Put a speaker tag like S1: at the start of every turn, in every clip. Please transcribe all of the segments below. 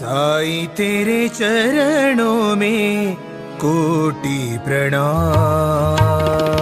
S1: साई तेरे चरणों में कोटि प्रणाम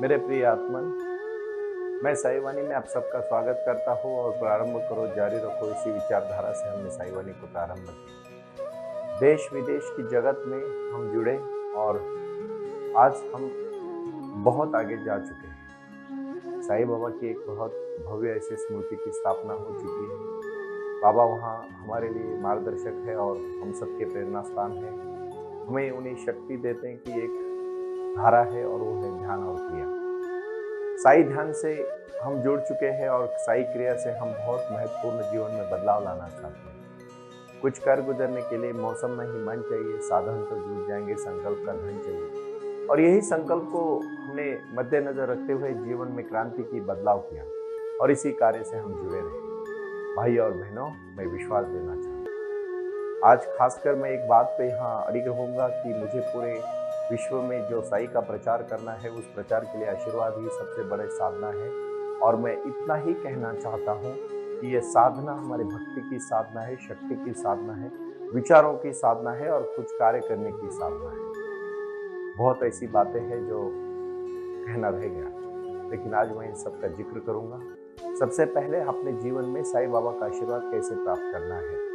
S2: मेरे प्रिय आत्मन, मैं साईवानी में आप सबका स्वागत करता हूँ और प्रारंभ करो, जारी रखो इसी विचारधारा से हमने साईवानी को प्रारंभ किया। देश विदेश की जगत में हम जुड़े और आज हम बहुत आगे जा चुके हैं। साई बाबा की एक बहुत भव्य ऐसी स्मृति की स्थापना हो चुकी है। बाबा वहाँ हमारे लिए मार्गदर्शक है और हम सबके प्रेरणा स्थान है। हमें उन्हें शक्ति देते हैं कि एक धारा है और वो है ध्यान और क्रिया। साई ध्यान से हम जुड़ चुके हैं और साई क्रिया से हम बहुत महत्वपूर्ण जीवन में बदलाव लाना चाहते हैं। कुछ कर गुजरने के लिए मौसम में ही मन चाहिए, साधन तो जुड़ जाएँगे, संकल्प का धन चाहिए। और यही संकल्प को हमने मद्देनजर रखते हुए जीवन में क्रांति की बदलाव किया और इसी कार्य से हम जुड़े रहे। भाई और बहनों, मैं विश्वास देना चाहता हूँ आज खासकर मैं एक बात पे यहाँ अड़ी रहूँगा कि मुझे पूरे विश्व में जो साई का प्रचार करना है, उस प्रचार के लिए आशीर्वाद ही सबसे बड़े साधना है। और मैं इतना ही कहना चाहता हूँ कि ये साधना हमारे भक्ति की साधना है, शक्ति की साधना है, विचारों की साधना है और कुछ कार्य करने की साधना है। बहुत ऐसी बातें हैं जो कहना रह गया। लेकिन आज मैं इन सब का ज़िक्र करूँगा। सबसे पहले अपने जीवन में साई बाबा का आशीर्वाद कैसे प्राप्त करना है?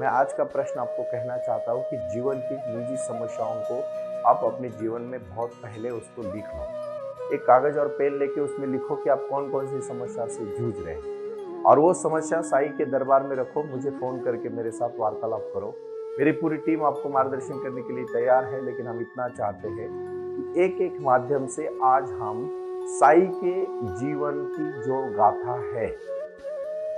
S2: मैं आज का प्रश्न आपको कहना चाहता हूँ कि जीवन की निजी समस्याओं को आप अपने जीवन में बहुत पहले उसको लिख लो। एक कागज़ और पेन लेके उसमें लिखो कि आप कौन कौन सी समस्या से जूझ रहे हैं। और वो समस्या साई के दरबार में रखो, मुझे फ़ोन करके मेरे साथ वार्तालाप करो। मेरी पूरी टीम आपको मार्गदर्शन करने के लिए तैयार है, लेकिन हम इतना चाहते हैं कि एक एक माध्यम से आज हम साई के जीवन की जो गाथा है,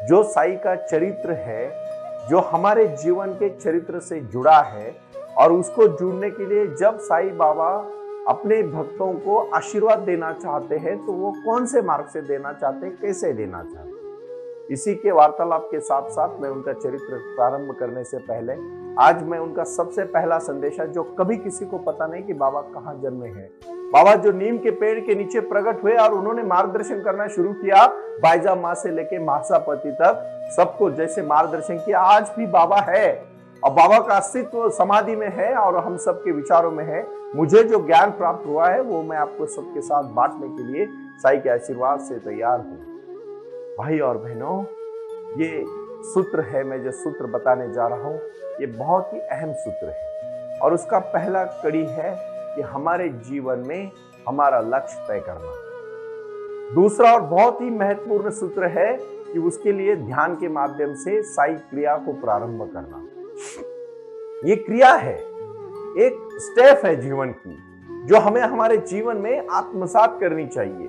S2: जो साई का चरित्र है, जो हमारे जीवन के चरित्र से जुड़ा है और उसको जुड़ने के लिए जब साईं बाबा अपने भक्तों को आशीर्वाद देना चाहते हैं तो वो कौन से मार्ग से देना चाहते हैं, कैसे देना चाहते हैं? इसी के वार्तालाप के साथ साथ मैं उनका चरित्र प्रारंभ करने से पहले आज मैं उनका सबसे पहला संदेशा जो कभी किसी को पता नहीं कि बाबा कहाँ जन्मे हैं। बाबा जो नीम के पेड़ के नीचे प्रकट हुए और उन्होंने मार्गदर्शन करना शुरू किया बाईजा माँ से लेके महासापति तक, सबको जैसे मार्गदर्शन किया, आज भी बाबा है। और बाबा का अस्तित्व समाधि में है और हम सबके विचारों में है। मुझे जो ज्ञान प्राप्त हुआ है, वो मैं आपको सबके साथ बांटने के लिए साई के आशीर्वाद से तैयार हूँ। भाई और बहनों, ये सूत्र है, मैं जो सूत्र बताने जा रहा हूँ, ये बहुत ही अहम सूत्र है। और उसका पहला कड़ी है कि हमारे जीवन में हमारा लक्ष्य तय करना। दूसरा और बहुत ही महत्वपूर्ण सूत्र है कि उसके लिए ध्यान के माध्यम से साई क्रिया को प्रारंभ करना। ये क्रिया है, एक स्टेप है जीवन की, जो हमें हमारे जीवन में आत्मसात करनी चाहिए।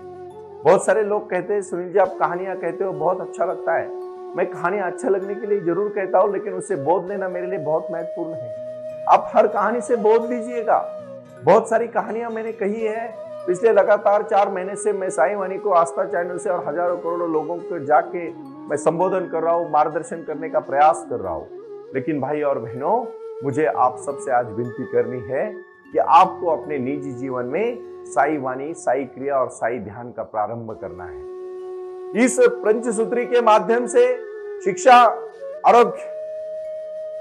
S2: बहुत सारे लोग कहते हैं, सुनील जी, आप कहानियाँ कहते हो, बहुत अच्छा लगता है। मैं कहानियाँ अच्छा लगने के लिए ज़रूर कहता हूँ, लेकिन उससे बोध लेना मेरे लिए बहुत महत्वपूर्ण है। आप हर कहानी से बोध लीजिएगा। बहुत सारी कहानियाँ मैंने कही है। पिछले लगातार चार महीने से मैं साई वानी को आस्था चैनल से और हज़ारों करोड़ों लोगों को जाके मैं संबोधन कर रहा हूँ, मार्गदर्शन करने का प्रयास कर रहा हूँ। लेकिन भाई और बहनों, मुझे आप सबसे आज विनती करनी है कि आपको अपने निजी जीवन में साई वाणी, साई क्रिया और साई ध्यान का प्रारंभ करना है। इस पंचसूत्री के माध्यम से शिक्षा, आरोग्य,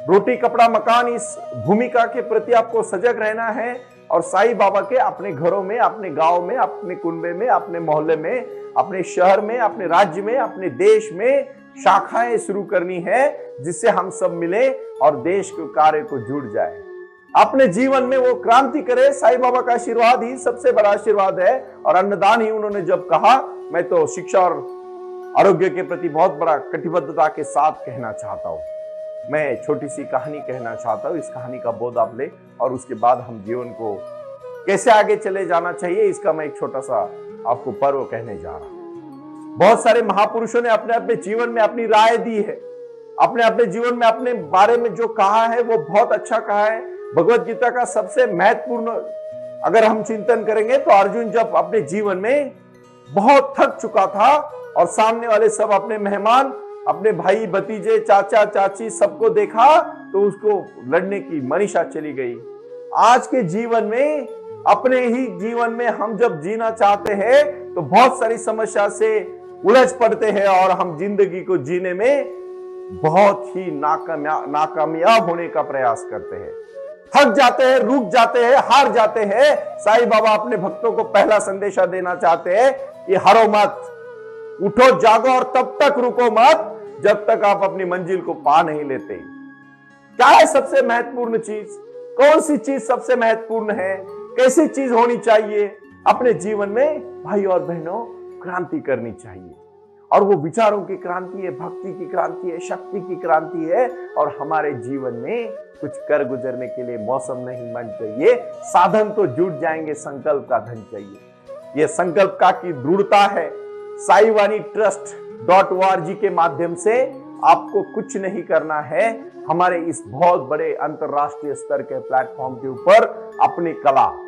S2: रोटी, कपड़ा, मकान, इस भूमिका के प्रति आपको सजग रहना है और साई बाबा के अपने घरों में, अपने गाँव में, अपने कुंबे में, अपने मोहल्ले में, अपने शहर में, अपने राज्य में, अपने देश में शाखाएँ शुरू करनी है। जिससे हम सब मिले और देश के कार्य को जुड़ जाए। अपने जीवन में वो क्रांति करे, साईं बाबा का आशीर्वाद ही सबसे बड़ा आशीर्वाद है। और अन्नदान ही उन्होंने जब कहा, मैं तो शिक्षा और आरोग्य के प्रति बहुत बड़ा कटिबद्धता के साथ कहना चाहता हूँ। मैं छोटी सी कहानी कहना चाहता हूँ, इस कहानी का बोध आप ले और उसके बाद हम जीवन को कैसे आगे चले जाना चाहिए, इसका मैं एक छोटा सा आपको पर्व कहने जा रहा हूँ। बहुत सारे महापुरुषों ने अपने अपने जीवन में अपनी राय दी है। अपने अपने जीवन में, अपने बारे में जो कहा है, वो बहुत अच्छा कहा है। भगवत गीता का सबसे महत्वपूर्ण, अगर हम चिंतन करेंगे तो अर्जुन जब अपने जीवन में बहुत थक चुका था और सामने वाले सब अपने मेहमान, अपने भाई, भतीजे, चाचा, चाची सबको देखा तो उसको लड़ने की मनीषा चली गई। आज के जीवन में, अपने ही जीवन में हम जब जीना चाहते हैं तो बहुत सारी समस्या से उलझ पड़ते हैं और हम ज़िंदगी को जीने में बहुत ही नाकामया, नाकामयाब होने का प्रयास करते हैं। थक जाते हैं, रुक जाते हैं, हार जाते हैं। साईं बाबा अपने भक्तों को पहला संदेशा देना चाहते हैं कि हरो मत, उठो, जागो और तब तक रुको मत, जब तक आप अपनी मंजिल को पा नहीं लेते। क्या है सबसे महत्वपूर्ण चीज़? कौन सी चीज़ सबसे महत्वपूर्ण है? कैसी चीज़ होनी चाहिए? अपने जीवन में भाई और बहनों, क्रांति करनी चाहिए। और वो विचारों की क्रांति है, भक्ति की क्रांति है, शक्ति की क्रांति है और हमारे जीवन में कुछ कर गुजरने के लिए मौसम नहीं मन चाहिए। साधन तो जुट जाएँगे, संकल्प का धन चाहिए। ये संकल्प का की दृढ़ता है। साईवानी ट्रस्ट डॉट ओ के माध्यम से आपको कुछ नहीं करना है। हमारे इस बहुत बड़े अंतरराष्ट्रीय स्तर के प्लेटफॉर्म के ऊपर अपनी कला,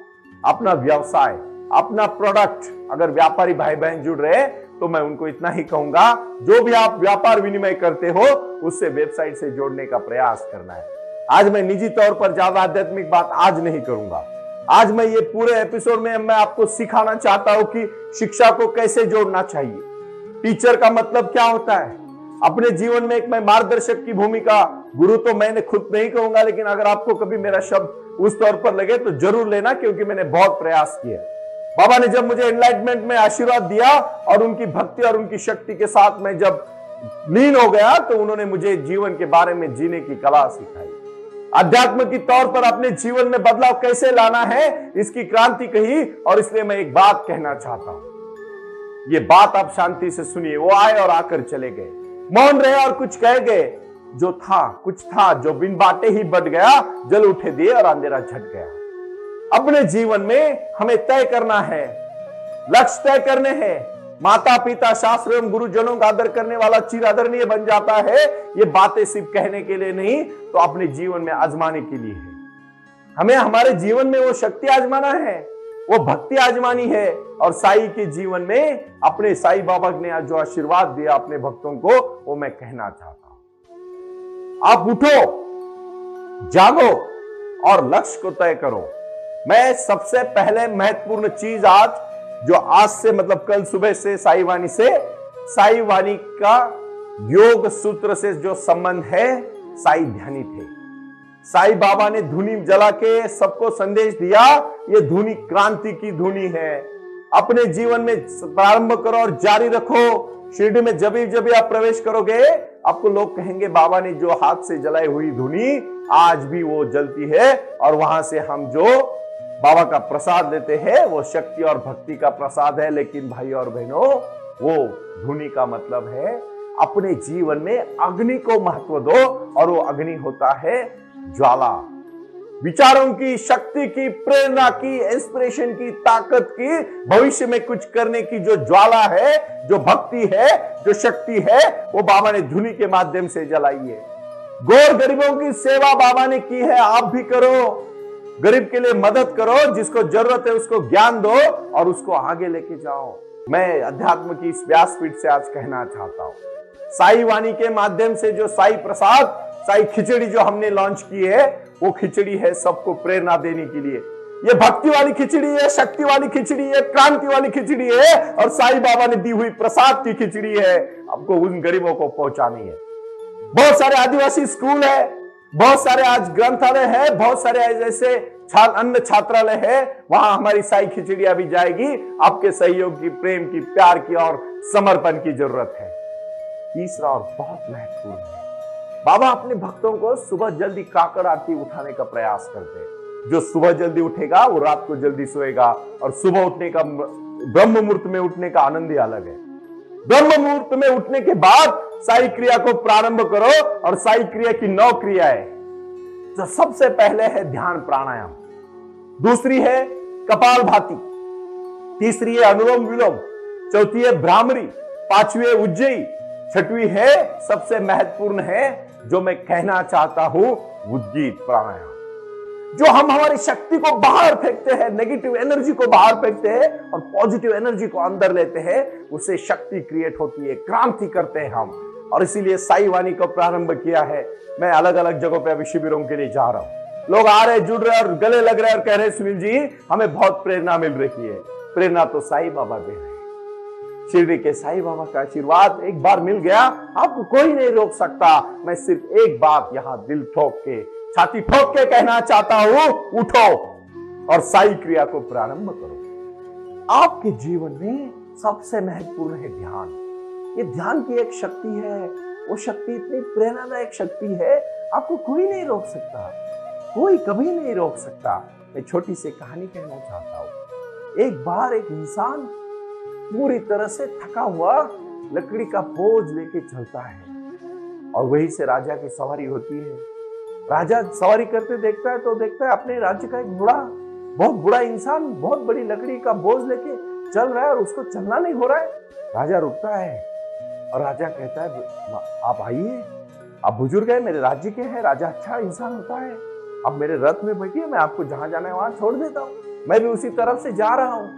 S2: अपना व्यवसाय, अपना प्रोडक्ट अगर व्यापारी भाई बहन जुड़ रहे तो मैं उनको इतना ही कहूँगा, जो भी आप व्यापार विनिमय करते हो, उससे वेबसाइट से जोड़ने का प्रयास करना है। आज मैं निजी तौर पर ज़्यादा आध्यात्मिक बात आज नहीं करूँगा। आज मैं ये पूरे एपिसोड में मैं आपको सिखाना चाहता हूँ कि शिक्षा को कैसे जोड़ना चाहिए। टीचर का मतलब क्या होता है? अपने जीवन में एक मैं मार्गदर्शक की भूमिका, गुरु तो मैंने खुद नहीं कहूँगा, लेकिन अगर आपको कभी मेरा शब्द उस तौर पर लगे तो ज़रूर लेना, क्योंकि मैंने बहुत प्रयास किया बाबा ने जब मुझे एनलाइटमेंट में आशीर्वाद दिया और उनकी भक्ति और उनकी शक्ति के साथ में जब लीन हो गया तो उन्होंने मुझे जीवन के बारे में जीने की कला सिखाई। अध्यात्म की तौर पर अपने जीवन में बदलाव कैसे लाना है, इसकी क्रांति कही और इसलिए मैं एक बात कहना चाहता हूँ। ये बात आप शांति से सुनिए, वो आए और आकर चले गए। मौन रहे और कुछ कह गए। जो था, कुछ था, जो बिन बाटे ही बट गया, जल उठे दिए और अंधेरा झट गया। अपने जीवन में हमें तय करना है। लक्ष्य तय करने हैं। माता पिता शास्त्र एवं गुरुजनों का आदर करने वाला चिर आदरणीय बन जाता है। ये बातें सिर्फ़ कहने के लिए नहीं तो अपने जीवन में आजमाने के लिए है। हमें हमारे जीवन में वो शक्ति आजमाना है, वो भक्ति आजमानी है और साई के जीवन में अपने साई बाबा ने जो आशीर्वाद दिया अपने भक्तों को, वो मैं कहना चाहता हूँ। आप उठो, जागो और लक्ष्य को तय करो। मैं सबसे पहले महत्वपूर्ण चीज़ आज, जो आज से मतलब कल सुबह से साई वाणी से साई वाणी का योग सूत्र से जो संबंध है, साई ध्यानी थे। साई बाबा ने धुनी जला के सबको संदेश दिया, ये धुनी क्रांति की धुनी है। अपने जीवन में प्रारंभ करो और जारी रखो। शिरडी में जब जब आप प्रवेश करोगे, आपको लोग कहेंगे, बाबा ने जो हाथ से जलाई हुई धुनी, आज भी वो जलती है और वहाँ से हम जो बाबा का प्रसाद लेते हैं, वो शक्ति और भक्ति का प्रसाद है, लेकिन भाई और बहनों, वो धुनी का मतलब है, अपने जीवन में अग्नि को महत्व दो और वो अग्नि होता है ज्वाला। विचारों की, शक्ति की, प्रेरणा की इंस्पिरेशन की, ताकत की, भविष्य में कुछ करने की जो ज्वाला है, जो भक्ति है, जो शक्ति है, वो बाबा ने धुनी के माध्यम से जलाई है। गौर गरीबों की सेवा बाबा ने की है, आप भी करो। गरीब के लिए मदद करो, जिसको ज़रूरत है उसको ज्ञान दो और उसको आगे लेके जाओ। मैं अध्यात्म की इस व्यासपीठ से आज कहना चाहता हूँ। साई वाणी के माध्यम से जो साई प्रसाद, साई खिचड़ी जो हमने लॉन्च की है, वो खिचड़ी है सबको प्रेरणा देने के लिए। ये भक्ति वाली खिचड़ी है, शक्ति वाली खिचड़ी है, क्रांति वाली खिचड़ी है और साई बाबा ने दी हुई प्रसाद की खिचड़ी है। आपको उन गरीबों को पहुंचानी है। बहुत सारे आदिवासी स्कूल है बहुत सारे आज ग्रंथालय है बहुत सारे आज ऐसे छा, अन्य छात्रालय है वहाँ हमारी साई खिचड़िया भी जाएगी आपके सहयोग की प्रेम की प्यार की और समर्पण की ज़रूरत है। तीसरा और बहुत महत्वपूर्ण है बाबा अपने भक्तों को सुबह जल्दी काकड़ आरती उठाने का प्रयास करते हैं। जो सुबह जल्दी उठेगा वो रात को जल्दी सोएगा और सुबह उठने का ब्रह्म मुहूर्त में उठने का आनंद ही अलग है। ब्रह्म मुहूर्त में उठने के बाद साई क्रिया को प्रारंभ करो और साई क्रिया की नौ क्रियाएँ, जो सबसे पहले है ध्यान प्राणायाम। दूसरी है कपाल भाती। तीसरी है अनुलोम विलोम। चौथी है भ्रामरी। पांचवी है उज्जयी। छठवीं है सबसे महत्वपूर्ण है जो मैं कहना चाहता हूँ उद्गीत प्राणायाम। जो हम हमारी शक्ति को बाहर फेंकते हैं नेगेटिव एनर्जी को बाहर फेंकते हैं और पॉजिटिव एनर्जी को अंदर लेते हैं उससे शक्ति क्रिएट होती है, क्रांति करते हैं हम। और इसीलिए साई वाणी को प्रारंभ किया है। मैं अलग अलग जगहों पे अभी शिविरों के लिए जा रहा हूँ। लोग आ रहे जुड़ रहे और गले लग रहे और कह रहे सुनील जी, हमें बहुत प्रेरणा मिल रही है। प्रेरणा तो साई बाबा दे रहे शिरडी के साई बाबा का आशीर्वाद एक बार मिल गया। आपको कोई नहीं रोक सकता। मैं सिर्फ़ एक बात यहाँ दिल ठोक के छाती ठोक के कहना चाहता हूँ, उठो और साई क्रिया को प्रारंभ करो। आपके जीवन में सबसे महत्वपूर्ण है ध्यान। ये ध्यान की एक शक्ति है, वो शक्ति इतनी प्रेरणादायक शक्ति है, आपको कोई नहीं रोक सकता, कोई कभी नहीं रोक सकता। मैं छोटी सी कहानी कहना चाहता हूँ। एक बार एक इंसान पूरी तरह से थका हुआ लकड़ी का बोझ लेके चलता है और वही से राजा की सवारी होती है। राजा सवारी करते देखता है तो देखता है अपने राज्य का एक बुरा बहुत बुरा इंसान, बहुत बड़ी लकड़ी का बोझ लेके चल रहा है और उसको चलना नहीं हो रहा है। राजा रुकता है और राजा कहता है आप आइए। आप बुज़ुर्ग है, मेरे राज्य के हैं, राजा अच्छा इंसान होता है। अब मेरे रथ में बैठिए, मैं आपको जहाँ जाना है वहाँ छोड़ देता हूँ। मैं भी उसी तरफ़ से जा रहा हूँ।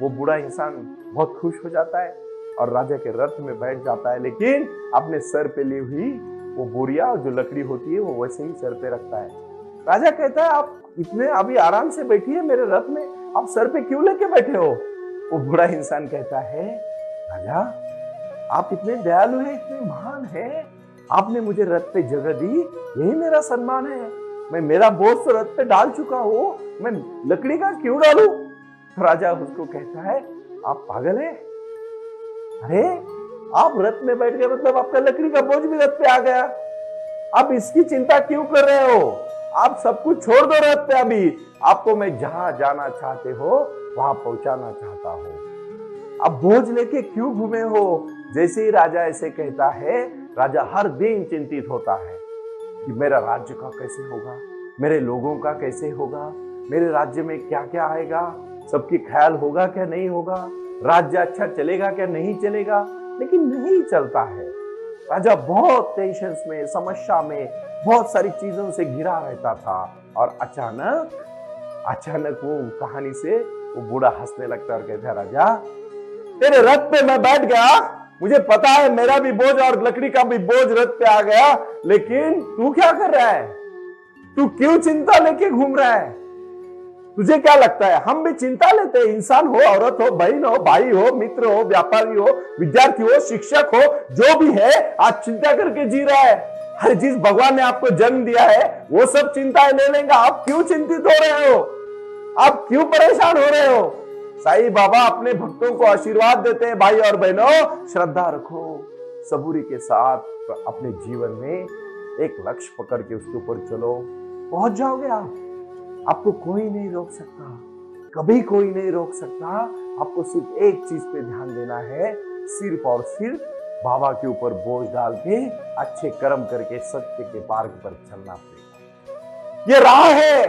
S2: वो बूढ़ा इंसान बहुत खुश हो जाता है और राजा के रथ में बैठ जाता है, लेकिन अपने सर पे ली हुई वो बोरिया जो लकड़ी होती है वो वैसे ही सर पे रखता है। राजा कहता है, आप इतने अभी आराम से बैठिए मेरे रथ में। आप सर पे क्यों लेके बैठे हो? वो बूढ़ा इंसान कहता है, राजा, आप इतने दयालु हैं, इतने महान हैं। आपने मुझे रथ पे जगह दी, यही मेरा सम्मान है। मैं मेरा बोझ तो रथ पे डाल चुका हूँ, मैं लकड़ी का क्यों डालू? राजा उसको कहता है, आप पागल है? अरे आप रथ में बैठ गए मतलब आपका लकड़ी का बोझ भी रथ पे आ गया। आप इसकी चिंता क्यों कर रहे हो? आप सब कुछ छोड़ दो रथ पे अभी। आपको मैं जहाँ जाना चाहते हो, वहाँ पहुंचाना चाहता हूँ। अब बोझ लेके क्यों घूमे हो? जैसे ही राजा ऐसे कहता है, राजा हर दिन चिंतित होता है कि मेरा राज्य का कैसे होगा? मेरे लोगों का कैसे होगा? मेरे राज्य में क्या क्या आएगा? सबकी ख्याल होगा क्या नहीं होगा? राज्य अच्छा चलेगा क्या नहीं चलेगा? लेकिन नहीं चलता है। राजा बहुत टेंशन में, समस्या में, बहुत सारी चीज़ों से घिरा रहता था और अचानक अचानक वो कहानी से वो बूढ़ा हंसने लगता और कहता राजा, तेरे रथ पे मैं बैठ गया। मुझे पता है मेरा भी बोझ और लकड़ी का भी बोझ रथ पे आ गया, लेकिन तू क्या कर रहा है? तू क्यों चिंता लेके घूम रहा है? तुझे क्या लगता है? हम भी चिंता लेते हैं। इंसान हो, औरत हो, बहन हो, भाई हो, मित्र हो, व्यापारी हो, विद्यार्थी हो, शिक्षक हो, जो भी है आज चिंता करके जी रहा है। हर जिस भगवान ने आपको जन्म दिया है। वो सब चिंताएँ ले लेंगे। आप क्यों चिंतित हो रहे हो? आप क्यों परेशान हो रहे हो? साई बाबा अपने भक्तों को आशीर्वाद देते हैं, भाई और बहनों। श्रद्धा रखो। सबूरी के साथ अपने जीवन में एक लक्ष्य पकड़ के उसके ऊपर चलो। पहुँच जाओगे आप। आपको कोई नहीं रोक सकता। कभी कोई नहीं रोक सकता। आपको सिर्फ़ एक चीज़ पे ध्यान देना है, सिर्फ़ और सिर्फ़ बाबा के ऊपर बोझ डाल के, अच्छे कर्म करके सत्य के मार्ग पर चलना पड़ेगा। ये राह है।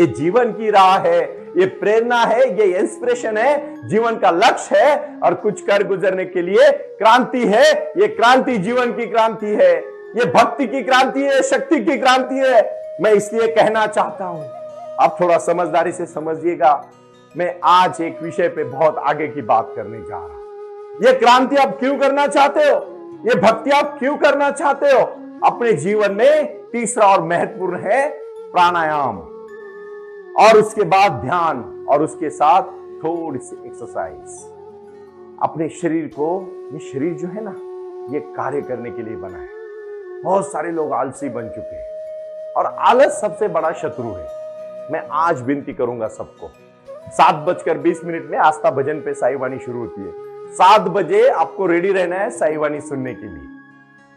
S2: ये जीवन की राह है। ये प्रेरणा है। ये इंस्पिरेशन है। जीवन का लक्ष्य है। और कुछ कर गुजरने के लिए क्रांति है। ये क्रांति जीवन की क्रांति है। ये भक्ति की क्रांति है। शक्ति की क्रांति है। मैं इसलिए कहना चाहता हूँ। आप थोड़ा समझदारी से समझिएगा। मैं आज एक विषय पे बहुत आगे की बात करने जा रहा हूँ। ये क्रांति आप क्यों करना चाहते हो? ये भक्ति आप क्यों करना चाहते हो? अपने जीवन में तीसरा और महत्वपूर्ण है प्राणायाम। और उसके बाद ध्यान, और उसके साथ थोड़ी सी एक्सरसाइज अपने शरीर को, ये शरीर जो है ना, ये कार्य करने के लिए बना है। बहुत सारे लोग आलसी बन चुके हैं। और आलस सबसे बड़ा शत्रु है। मैं आज विनती करूँगा सबको। सात बजकर बीस मिनट में आस्था भजन पे साईवानी शुरू होती है। सात बजे आपको रेडी रहना है साईवानी सुनने के लिए।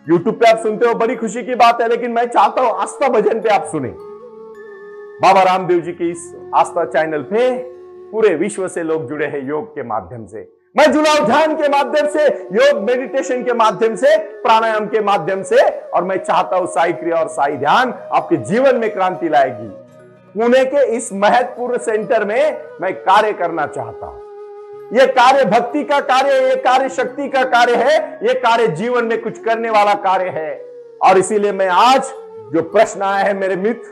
S2: यूट्यूब पे आप सुनते हो, बड़ी खुशी की बात है, लेकिन मैं चाहता हूँ आस्था भजन पे आप सुने। बाबा रामदेव जी की इस आस्था चैनल पे पूरे विश्व से लोग जुड़े हैं योग के माध्यम से। मैं जुड़ा ध्यान के माध्यम से, योग मेडिटेशन के माध्यम से, प्राणायाम के माध्यम से, और मैं चाहता हूँ साई क्रिया और साई ध्यान आपके जीवन में क्रांति लाएगी। पुणे के इस महत्वपूर्ण सेंटर में मैं कार्य करना चाहता हूँ। यह कार्य भक्ति का कार्य ये कार्य शक्ति का कार्य है, ये कार्य जीवन में कुछ करने वाला कार्य है। और इसीलिए मैं आज जो प्रश्न आया है मेरे मित्र,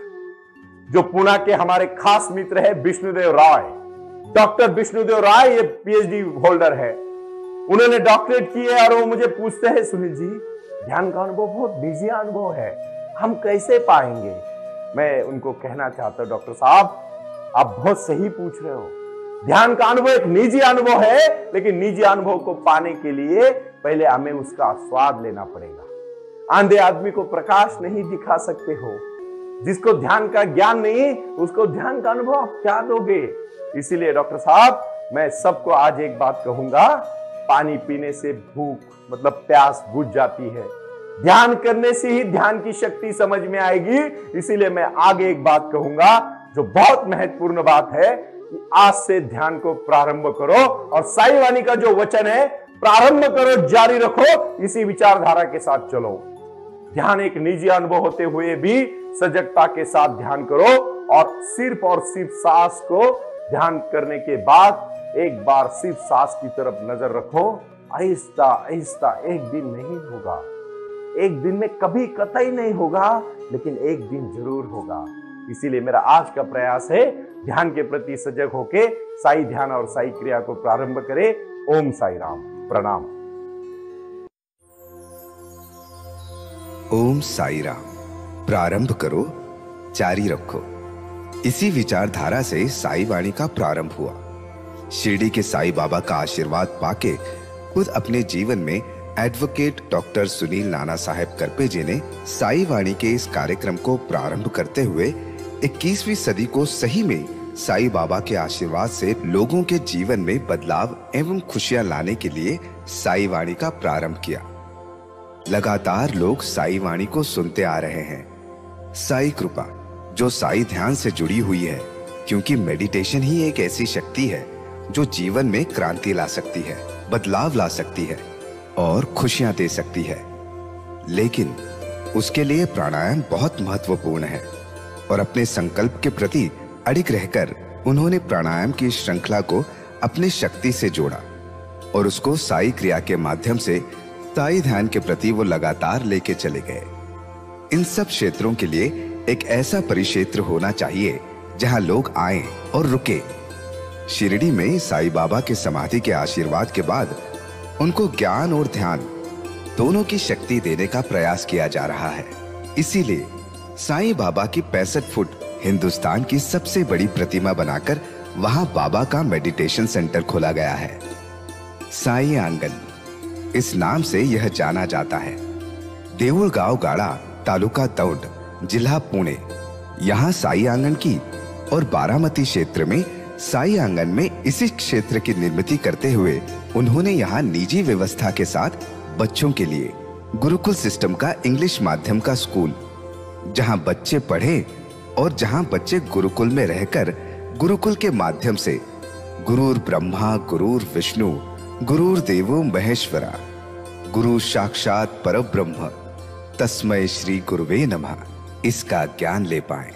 S2: जो पुणे के हमारे खास मित्र है विष्णुदेव राय डॉक्टर विष्णुदेव राय ये पीएचडी होल्डर है। उन्होंने डॉक्टरेट की है और वो मुझे पूछते हैं, सुनील जी, ध्यान का अनुभव बहुत निजी अनुभव है। हम कैसे पाएँगे? मैं उनको कहना चाहता हूँ, डॉक्टर साहब, आप बहुत सही पूछ रहे हो। ध्यान का अनुभव एक निजी अनुभव है, लेकिन निजी अनुभव को पाने के लिए पहले हमें उसका स्वाद लेना पड़ेगा। आंधे आदमी को प्रकाश नहीं दिखा सकते हो। जिसको ध्यान का ज्ञान नहीं, उसको ध्यान का अनुभव आप क्या दोगे? इसीलिए डॉक्टर साहब, मैं सबको आज एक बात कहूँगा, पानी पीने से भूख मतलब प्यास बुझ जाती है। ध्यान करने से ही ध्यान की शक्ति समझ में आएगी, इसीलिए मैं आगे एक बात कहूँगा, जो बहुत महत्वपूर्ण बात है कि आज से ध्यान को प्रारंभ करो और साई वाणी का जो वचन है, प्रारंभ करो, जारी रखो, इसी विचारधारा के साथ चलो। ध्यान एक निजी अनुभव होते हुए भी सजगता के साथ ध्यान करो और सिर्फ़ और सिर्फ़ सांस को ध्यान करने के बाद एक बार सिर्फ़ सांस की तरफ़ नज़र रखो, आहिस्ता आहिस्ता, एक दिन नहीं होगा। एक दिन में कभी कतई नहीं होगा, लेकिन एक दिन ज़रूर होगा। इसीलिए मेरा आज का प्रयास है, ध्यान के प्रति सजग होके साई ध्यान और साई क्रिया को प्रारंभ करें। ओम साई राम। प्रणाम।
S3: ओम साई राम। प्रारंभ करो, जारी रखो। इसी विचारधारा से साई वाणी का प्रारंभ हुआ। शिरडी के साई बाबा का आशीर्वाद पाके खुद अपने जीवन में एडवोकेट डॉक्टर सुनील नाना साहेब करपे जी ने साई वाणी के इस कार्यक्रम को प्रारंभ करते हुए 21वीं सदी को सही में साई बाबा के आशीर्वाद से लोगों के जीवन में बदलाव एवं खुशियाँ लाने के लिए साई वाणी का प्रारंभ किया। लगातार लोग साई वाणी को सुनते आ रहे हैं। साई कृपा। जो साई ध्यान से जुड़ी हुई है, क्योंकि मेडिटेशन ही एक ऐसी शक्ति है, जो जीवन में क्रांति ला सकती है, बदलाव ला सकती है, और खुशियाँ दे सकती है। लेकिन, उसके लिए प्राणायाम बहुत महत्वपूर्ण है, और अपने संकल्प के प्रति अड़िग रहकर, उन्होंने प्राणायाम की श्रृंखला को अपने शक्ति से जोड़ा, और उसको साई क्रिया के माध्यम से साई ध्यान के प्रति वो लगातार लेके चले गए। इन सब क्षेत्रों के लिए एक ऐसा परिक्षेत्र होना चाहिए जहाँ लोग आए और रुके। शिरडी में साई बाबा के समाधि के आशीर्वाद के बाद उनको ज्ञान और ध्यान दोनों की शक्ति देने का प्रयास किया जा रहा है। इसीलिए साईं बाबा की पैंसठ फुट हिंदुस्तान की सबसे बड़ी प्रतिमा बनाकर वहाँ बाबा का मेडिटेशन सेंटर खोला गया है। साई आँगन, इस नाम से यह जाना जाता है। देऊळ गाँव गाड़ा, तालुका दौंड। जिला पुणे, यहाँ साई आँगन की और बारामती क्षेत्र में साई आँगन में इसी क्षेत्र की निर्मित करते हुए उन्होंने यहाँ निजी व्यवस्था के साथ बच्चों के लिए गुरुकुल सिस्टम का इंग्लिश माध्यम का स्कूल, जहाँ बच्चे पढ़े और जहाँ बच्चे गुरुकुल में रहकर गुरुकुल के माध्यम से गुरुर ब्रह्मा, गुरुर विष्णु, गुरुर देवो महेश्वरा, गुरु साक्षात पर ब्रह्म तस्मय श्री गुरुवे नमः। इसका ज्ञान ले पाए।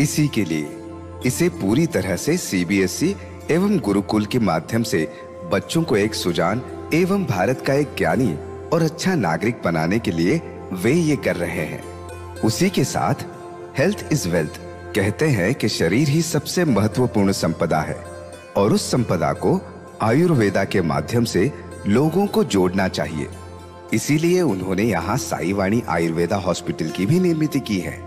S3: इसी के लिए इसे पूरी तरह से सीबीएसई एवं गुरुकुल के माध्यम से बच्चों को एक सुजान एवं भारत का एक ज्ञानी और अच्छा नागरिक बनाने के लिए वे ये कर रहे हैं। उसी के साथ हेल्थ इज़ वेल्थ कहते हैं कि शरीर ही सबसे महत्वपूर्ण संपदा है और उस संपदा को आयुर्वेदा के माध्यम से लोगों को जोड़ना चाहिए। इसीलिए उन्होंने यहाँ साईवाणी आयुर्वेदा हॉस्पिटल की भी निर्मित की है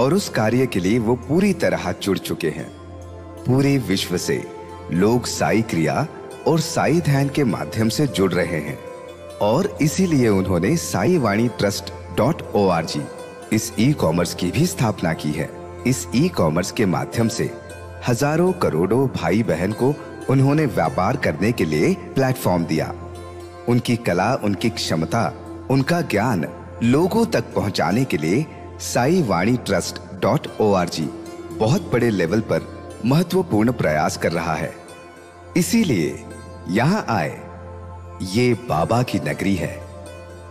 S3: और उस कार्य के लिए वो पूरी तरह जुड़ चुके हैं। पूरे विश्व से लोग साई क्रिया और साई ध्यान के माध्यम से जुड़ रहे हैं और इसीलिए उन्होंने Sai Vani trust dot O R G इस ई कॉमर्स की भी स्थापना की है। इस ई कॉमर्स के माध्यम से हज़ारों करोड़ों भाई बहन को उन्होंने व्यापार करने के लिए प्लेटफॉर्म दिया। उनकी कला, उनकी क्षमता, उनका ज्ञान लोगों तक पहुँचाने के लिए Sai Vani trust dot ORG बहुत बड़े लेवल पर महत्वपूर्ण प्रयास कर रहा है। इसीलिए यहाँ आए। ये बाबा की नगरी है।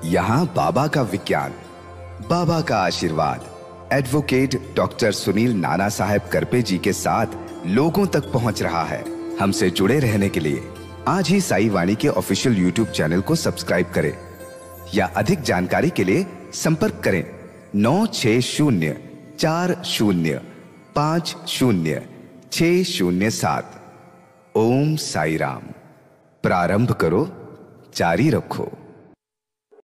S3: यहाँ बाबा का विज्ञान, बाबा का आशीर्वाद एडवोकेट डॉक्टर सुनील नाना साहब करपे जी के साथ लोगों तक पहुँच रहा है। हमसे जुड़े रहने के लिए आज ही साई वाणी के ऑफिशियल यूट्यूब चैनल को सब्सक्राइब करें या अधिक जानकारी के लिए संपर्क करें नौ छ शून्य चार शून्य पाँच शून्य छ शून्य सात। ओम साई राम प्रारंभ करो, जारी रखो।